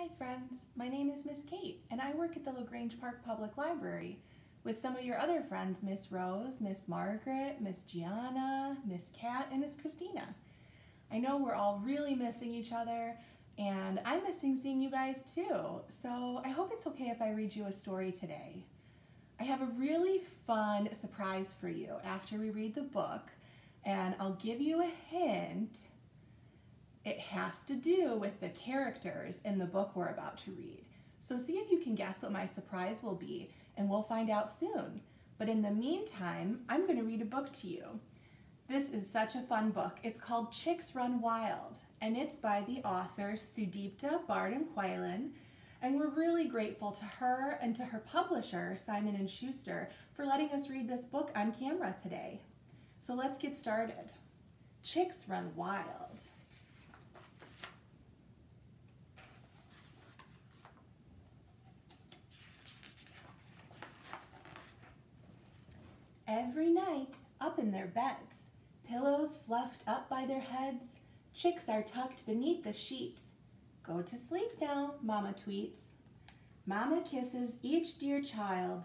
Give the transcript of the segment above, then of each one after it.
Hi friends, my name is Miss Kate and I work at the La Grange Park Public Library with some of your other friends, Miss Rose, Miss Margaret, Miss Gianna, Miss Kat, and Miss Christina. I know we're all really missing each other and I'm missing seeing you guys too, so I hope it's okay if I read you a story today. I have a really fun surprise for you after we read the book and I'll give you a hint it has to do with the characters in the book we're about to read. So see if you can guess what my surprise will be, and we'll find out soon. But in the meantime, I'm going to read a book to you. This is such a fun book. It's called Chicks Run Wild, and it's by the author Sudipta Bardhan and Quallen. And we're really grateful to her and to her publisher, Simon & Schuster, for letting us read this book on camera today. So let's get started. Chicks Run Wild. Every night, up in their beds, pillows fluffed up by their heads, chicks are tucked beneath the sheets. Go to sleep now, Mama tweets. Mama kisses each dear child,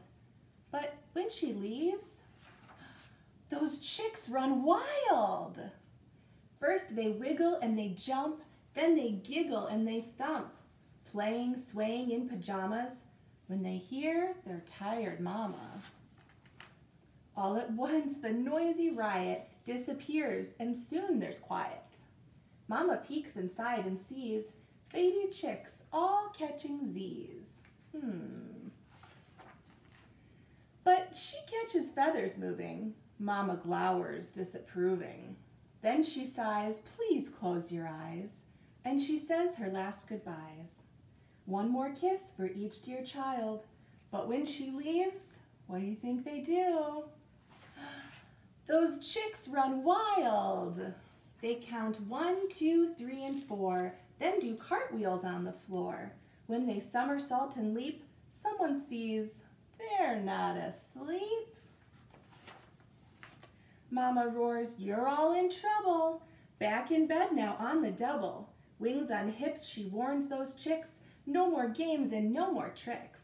but when she leaves, those chicks run wild. First they wiggle and they jump, then they giggle and they thump, playing, swaying in pajamas when they hear their tired mama. All at once, the noisy riot disappears, and soon there's quiet. Mama peeks inside and sees baby chicks all catching Z's. Hmm. But she catches feathers moving. Mama glowers, disapproving. Then she sighs, please close your eyes, and she says her last goodbyes. One more kiss for each dear child, but when she leaves, what do you think they do? Those chicks run wild. They count one, two, three, and four, then do cartwheels on the floor. When they somersault and leap, someone sees they're not asleep. Mama roars, you're all in trouble. Back in bed now on the double. Wings on hips, she warns those chicks, no more games and no more tricks.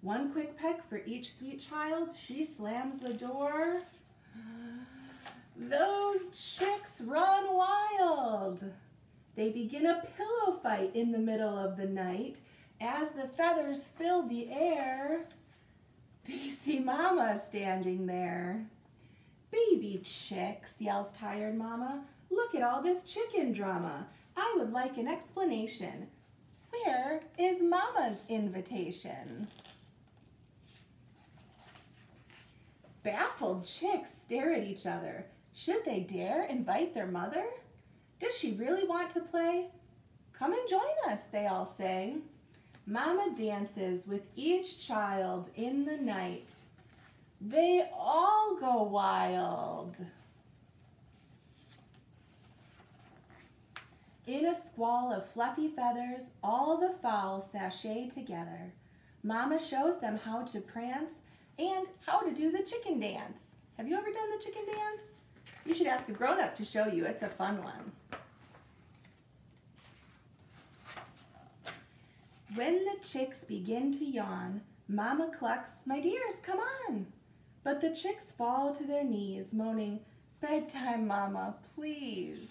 One quick peck for each sweet child, she slams the door. Those chicks run wild. They begin a pillow fight in the middle of the night. As the feathers fill the air, they see Mama standing there. Baby chicks, yells tired Mama. Look at all this chicken drama. I would like an explanation. Where is Mama's invitation? Baffled chicks stare at each other. Should they dare invite their mother? Does she really want to play? Come and join us, they all say. Mama dances with each child in the night. They all go wild. In a squall of fluffy feathers, all the fowls sashay together. Mama shows them how to prance and how to do the chicken dance. Have you ever done the chicken dance? You should ask a grown-up to show you. It's a fun one. When the chicks begin to yawn, Mama clucks, my dears, come on. But the chicks fall to their knees, moaning, bedtime, Mama, please.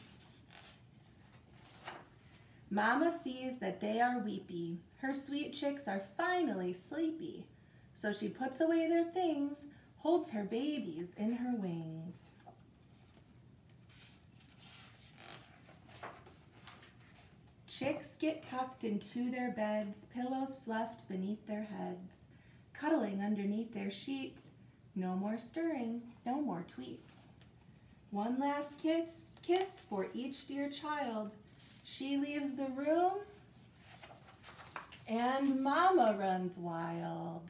Mama sees that they are weepy. Her sweet chicks are finally sleepy. So she puts away their things, holds her babies in her wings. Chicks get tucked into their beds, pillows fluffed beneath their heads, cuddling underneath their sheets. No more stirring, no more tweets. One last kiss, kiss for each dear child. She leaves the room, and Mama runs wild.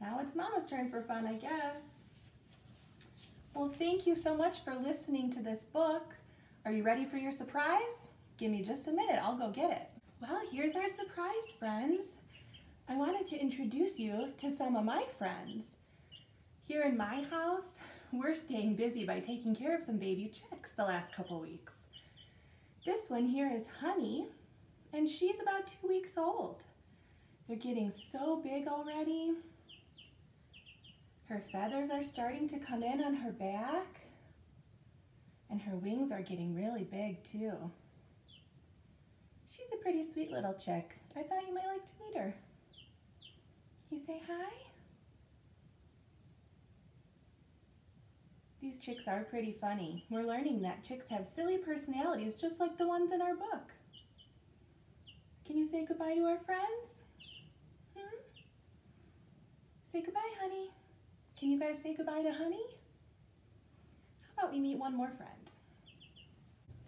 Now it's Mama's turn for fun, I guess. Well, thank you so much for listening to this book. Are you ready for your surprise? Give me just a minute, I'll go get it. Well, here's our surprise, friends. I wanted to introduce you to some of my friends. Here in my house, we're staying busy by taking care of some baby chicks the last couple weeks. This one here is Honey, and she's about two weeks old. They're getting so big already. Her feathers are starting to come in on her back, and her wings are getting really big too. A pretty sweet little chick. I thought you might like to meet her. You say hi? These chicks are pretty funny. We're learning that chicks have silly personalities just like the ones in our book. Can you say goodbye to our friends? Hmm? Say goodbye, honey. Can you guys say goodbye to honey? How about we meet one more friend?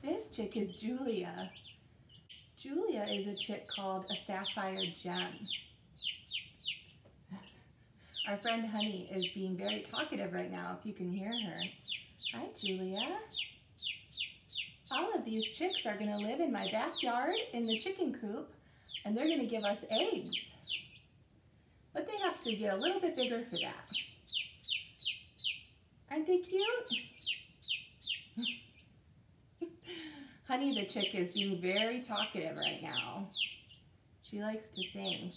This chick is Julia. Julia is a chick called a sapphire gem. Our friend Honey is being very talkative right now, if you can hear her. Hi, Julia. All of these chicks are gonna live in my backyard in the chicken coop, and they're gonna give us eggs. But they have to get a little bit bigger for that. Aren't they cute? Honey the chick is being very talkative right now. She likes to sing.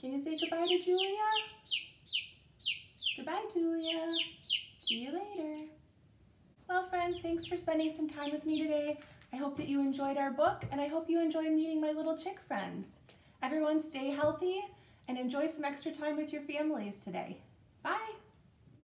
Can you say goodbye to Julia? Goodbye, Julia. See you later. Well, friends, thanks for spending some time with me today. I hope that you enjoyed our book, and I hope you enjoyed meeting my little chick friends. Everyone stay healthy and enjoy some extra time with your families today. Bye.